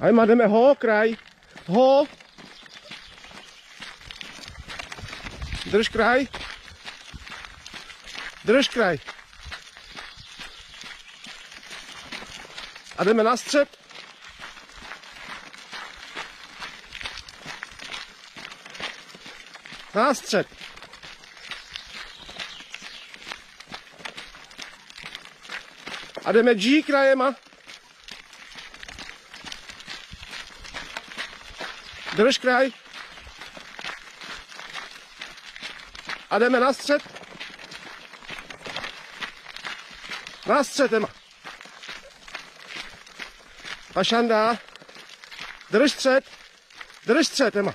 A Ema, jdeme ho, kraj. Ho. Drž kraj. Drž kraj. A jdeme na střed. Na střed. A jdeme G krajema. Drž kraj. A jdeme na střed. Na střed, Ema. Pašanda. Drž střed. Drž střed, Ema.